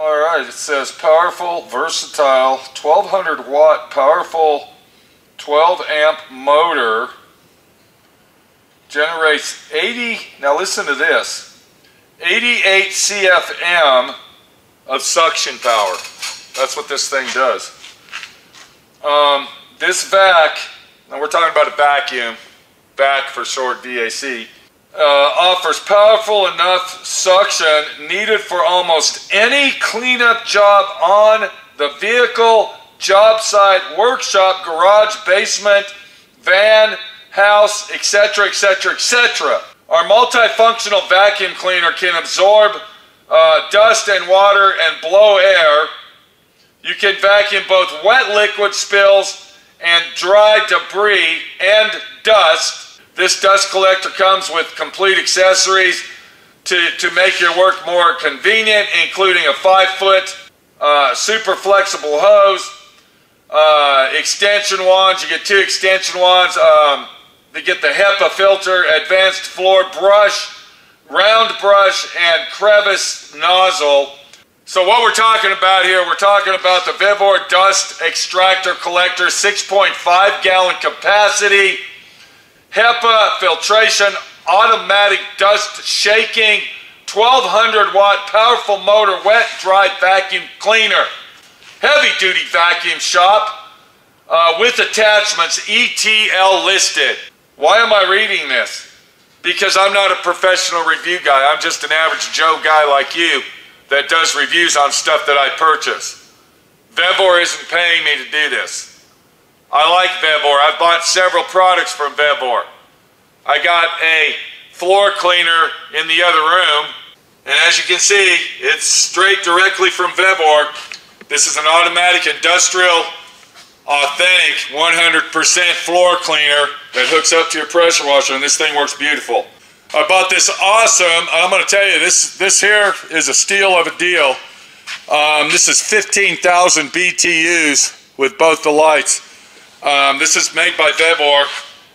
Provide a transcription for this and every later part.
All right, it says powerful, versatile, 1200 watt, powerful 12 amp motor. Generates 80, now listen to this, 88 CFM of suction power. That's what this thing does. Um, this vac, now we're talking about a vacuum, vac for short VAC, uh, offers powerful enough suction needed for almost any cleanup job on the vehicle, job site, workshop, garage, basement, van, house, etc., etc., etc. Our multifunctional vacuum cleaner can absorb uh, dust and water and blow air. You can vacuum both wet liquid spills and dry debris and dust this dust collector comes with complete accessories to, to make your work more convenient, including a five foot uh, super flexible hose, uh, extension wands. You get two extension wands. Um, you get the HEPA filter, advanced floor brush, round brush, and crevice nozzle. So what we're talking about here, we're talking about the Vevor Dust Extractor Collector, 6.5 gallon capacity. HEPA filtration, automatic dust shaking, 1200 watt powerful motor wet dry vacuum cleaner. Heavy duty vacuum shop uh, with attachments ETL listed. Why am I reading this? Because I'm not a professional review guy. I'm just an average Joe guy like you that does reviews on stuff that I purchase. Vevor isn't paying me to do this. I like Vevor. I've bought several products from Vevor. I got a floor cleaner in the other room, and as you can see, it's straight directly from Vevor. This is an automatic industrial, authentic 100% floor cleaner that hooks up to your pressure washer, and this thing works beautiful. I bought this awesome, I'm going to tell you, this, this here is a steal of a deal. Um, this is 15,000 BTUs with both the lights. Um, this is made by Vevor,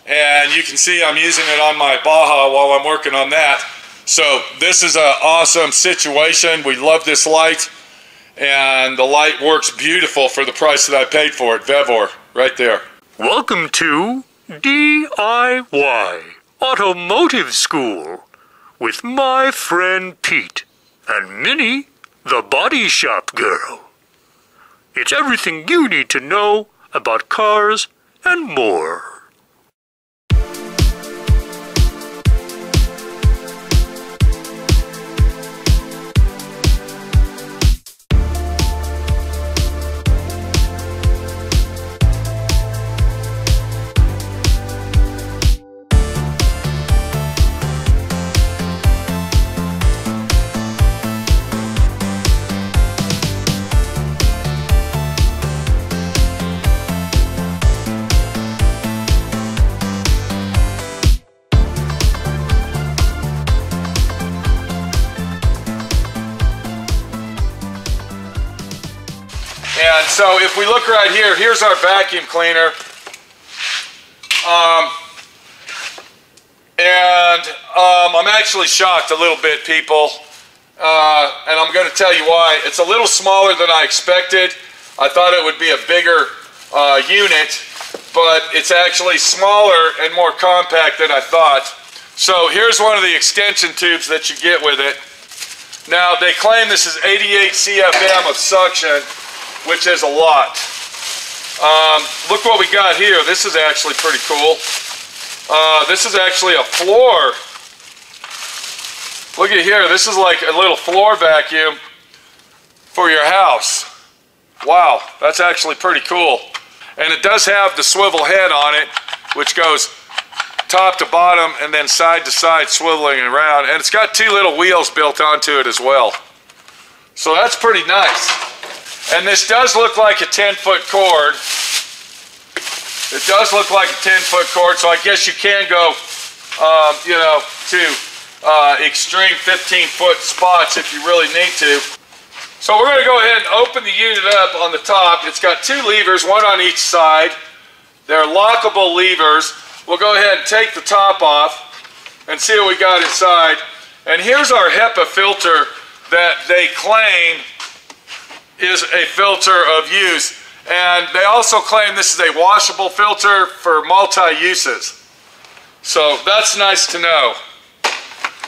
and you can see I'm using it on my Baja while I'm working on that. So this is an awesome situation. We love this light, and the light works beautiful for the price that I paid for it. Vevor, right there. Welcome to DIY Automotive School with my friend Pete and Minnie, the body shop girl. It's everything you need to know about cars and more. So if we look right here, here's our vacuum cleaner. Um, and um, I'm actually shocked a little bit, people. Uh, and I'm going to tell you why. It's a little smaller than I expected. I thought it would be a bigger uh, unit, but it's actually smaller and more compact than I thought. So here's one of the extension tubes that you get with it. Now, they claim this is 88 CFM of suction which is a lot. Um, look what we got here. This is actually pretty cool. Uh, this is actually a floor. Look at here. This is like a little floor vacuum for your house. Wow, that's actually pretty cool. And it does have the swivel head on it, which goes top to bottom and then side to side swiveling around. And it's got two little wheels built onto it as well. So that's pretty nice. And this does look like a 10 foot cord. It does look like a 10 foot cord, so I guess you can go, um, you know, to uh, extreme 15 foot spots if you really need to. So we're going to go ahead and open the unit up on the top. It's got two levers, one on each side. They're lockable levers. We'll go ahead and take the top off and see what we got inside. And here's our HEPA filter that they claim is a filter of use. And they also claim this is a washable filter for multi-uses. So that's nice to know.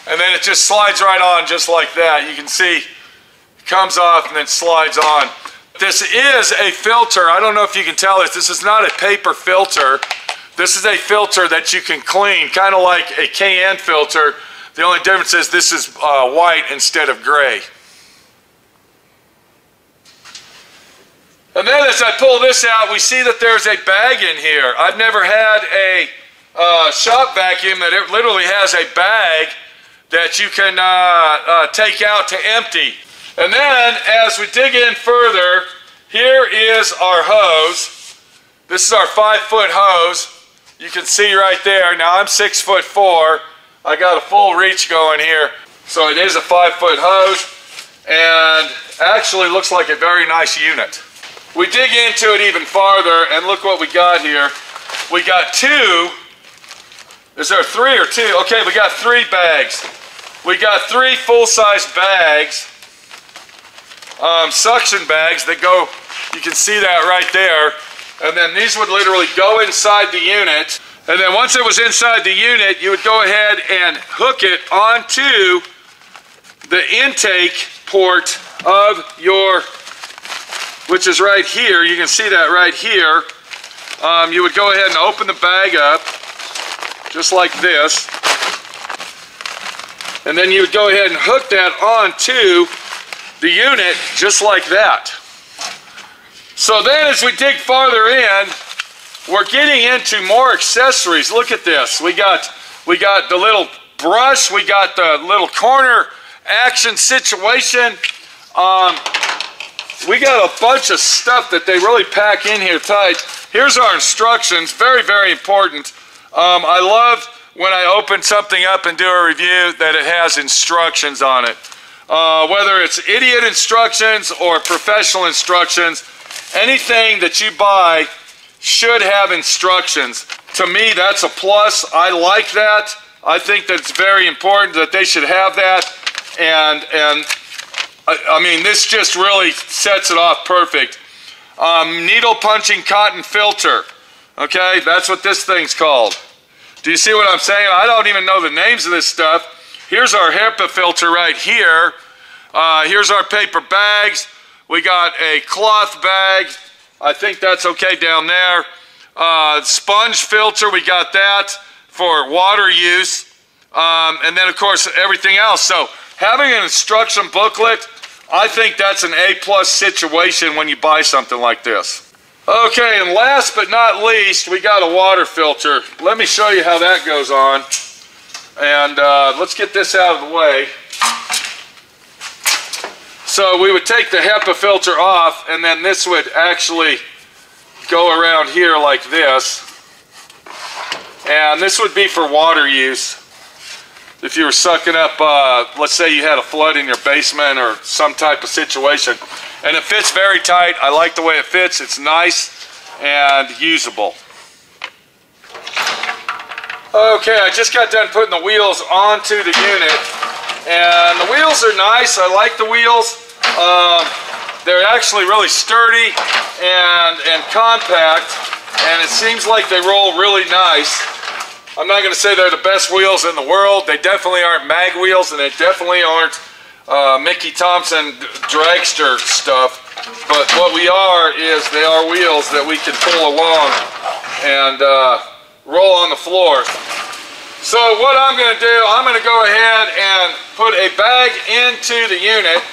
And then it just slides right on just like that. You can see it comes off and then slides on. This is a filter. I don't know if you can tell this. This is not a paper filter. This is a filter that you can clean, kind of like a K&N filter. The only difference is this is uh, white instead of gray. And then as I pull this out, we see that there's a bag in here. I've never had a uh, shop vacuum that it literally has a bag that you can uh, uh, take out to empty. And then as we dig in further, here is our hose. This is our five foot hose. You can see right there. Now I'm six foot four. I got a full reach going here. So it is a five foot hose and actually looks like a very nice unit. We dig into it even farther and look what we got here. We got two, is there three or two? Okay, we got three bags. We got three full-size bags, um, suction bags that go, you can see that right there. And then these would literally go inside the unit. And then once it was inside the unit, you would go ahead and hook it onto the intake port of your which is right here. You can see that right here. Um, you would go ahead and open the bag up, just like this. And then you would go ahead and hook that onto the unit, just like that. So then as we dig farther in, we're getting into more accessories. Look at this. We got, we got the little brush. We got the little corner action situation. Um, we got a bunch of stuff that they really pack in here tight. Here's our instructions, very, very important. Um, I love when I open something up and do a review that it has instructions on it. Uh, whether it's idiot instructions or professional instructions, anything that you buy should have instructions. To me, that's a plus. I like that. I think that it's very important that they should have that. And, and I, I mean, this just really sets it off perfect. Um, needle punching cotton filter. Okay, that's what this thing's called. Do you see what I'm saying? I don't even know the names of this stuff. Here's our HEPA filter right here. Uh, here's our paper bags. We got a cloth bag. I think that's okay down there. Uh, sponge filter, we got that for water use. Um, and then, of course, everything else. So having an instruction booklet I think that's an A-plus situation when you buy something like this. Okay, and last but not least, we got a water filter. Let me show you how that goes on. And uh, let's get this out of the way. So we would take the HEPA filter off, and then this would actually go around here like this. And this would be for water use if you were sucking up, uh, let's say you had a flood in your basement or some type of situation. And it fits very tight. I like the way it fits. It's nice and usable. Okay, I just got done putting the wheels onto the unit. And the wheels are nice. I like the wheels. Um, they're actually really sturdy and, and compact. And it seems like they roll really nice. I'm not going to say they're the best wheels in the world. They definitely aren't mag wheels, and they definitely aren't uh, Mickey Thompson dragster stuff. But what we are is they are wheels that we can pull along and uh, roll on the floor. So what I'm going to do, I'm going to go ahead and put a bag into the unit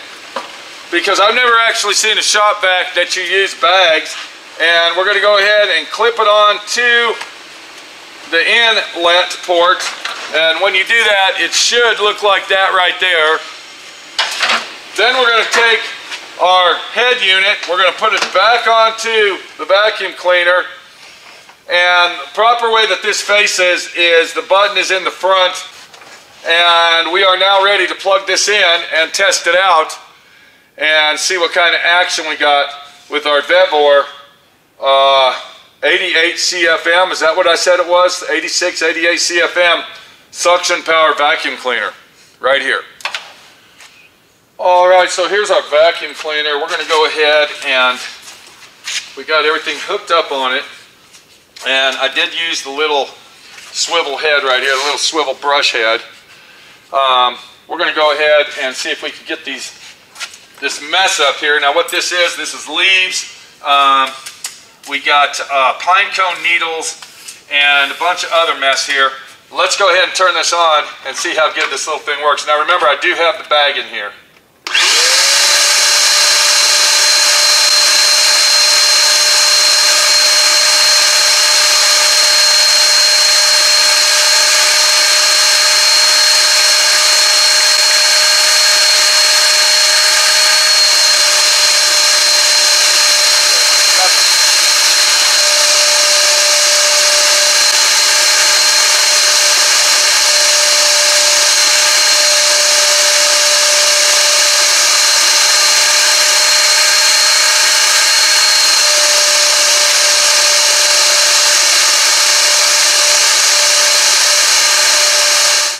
because I've never actually seen a shop vac that you use bags. And we're going to go ahead and clip it on to the inlet port. And when you do that, it should look like that right there. Then we're going to take our head unit, we're going to put it back onto the vacuum cleaner. And the proper way that this faces is the button is in the front. And we are now ready to plug this in and test it out and see what kind of action we got with our Vevor uh, 88 CFM, is that what I said it was? 86, 88 CFM suction power vacuum cleaner, right here. All right, so here's our vacuum cleaner. We're gonna go ahead and we got everything hooked up on it. And I did use the little swivel head right here, the little swivel brush head. Um, we're gonna go ahead and see if we can get these this mess up here. Now what this is, this is leaves. Um, we got uh, pine cone needles and a bunch of other mess here. Let's go ahead and turn this on and see how good this little thing works. Now remember, I do have the bag in here.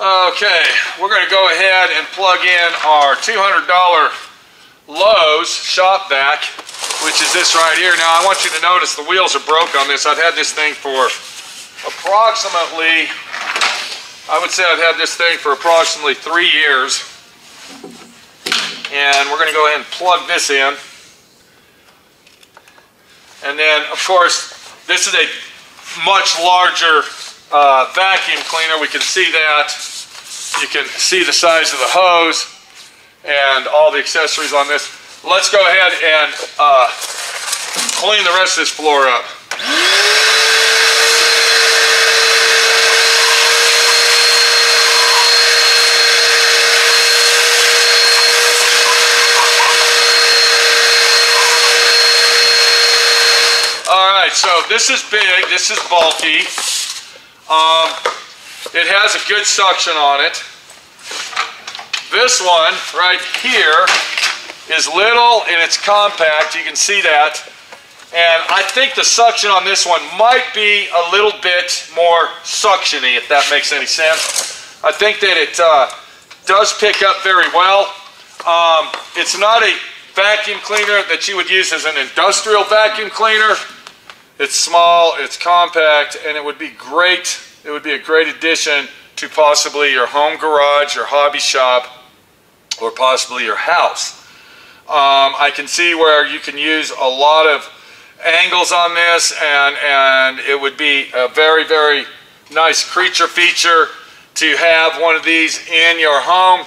Okay, we're going to go ahead and plug in our $200 Lowe's shop vac, which is this right here. Now I want you to notice the wheels are broke on this. I've had this thing for approximately, I would say I've had this thing for approximately three years. And we're going to go ahead and plug this in. And then, of course, this is a much larger uh, vacuum cleaner. We can see that. You can see the size of the hose and all the accessories on this. Let's go ahead and uh, clean the rest of this floor up. All right, so this is big, this is bulky. Um, it has a good suction on it. This one right here is little and it's compact. You can see that. And I think the suction on this one might be a little bit more suctiony, if that makes any sense. I think that it uh, does pick up very well. Um, it's not a vacuum cleaner that you would use as an industrial vacuum cleaner. It's small, it's compact, and it would be great it would be a great addition to possibly your home garage, your hobby shop, or possibly your house. Um, I can see where you can use a lot of angles on this and, and it would be a very, very nice creature feature to have one of these in your home.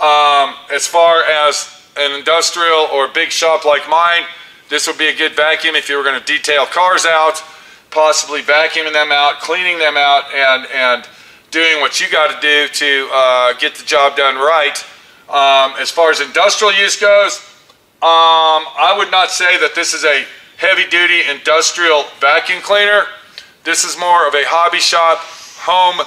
Um, as far as an industrial or big shop like mine, this would be a good vacuum if you were going to detail cars out possibly vacuuming them out, cleaning them out, and, and doing what you got to do to uh, get the job done right. Um, as far as industrial use goes, um, I would not say that this is a heavy-duty industrial vacuum cleaner. This is more of a hobby shop home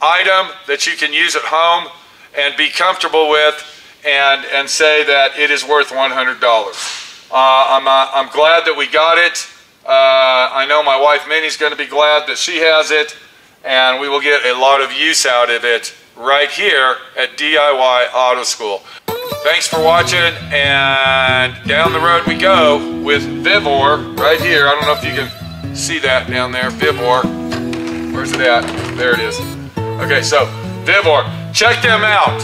item that you can use at home and be comfortable with and, and say that it is worth $100. Uh, I'm, uh, I'm glad that we got it. Uh, I know my wife Minnie's going to be glad that she has it, and we will get a lot of use out of it right here at DIY Auto School. Thanks for watching, and down the road we go with Vevor right here. I don't know if you can see that down there, Vevor. Where's it at? There it is. Okay, so Vevor, check them out.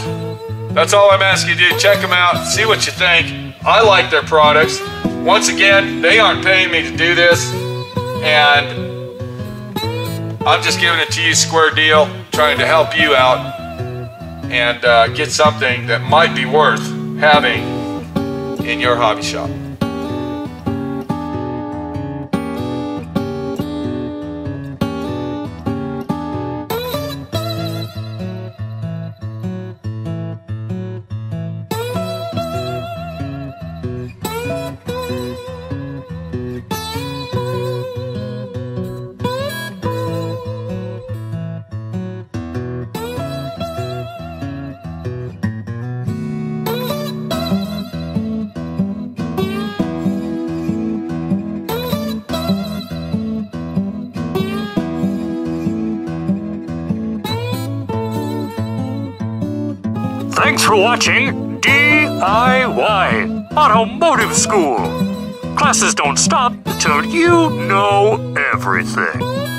That's all I'm asking you to do. Check them out, see what you think. I like their products. Once again, they aren't paying me to do this, and I'm just giving it to you square deal, trying to help you out and uh, get something that might be worth having in your hobby shop. For watching DIY Automotive School. Classes don't stop until you know everything.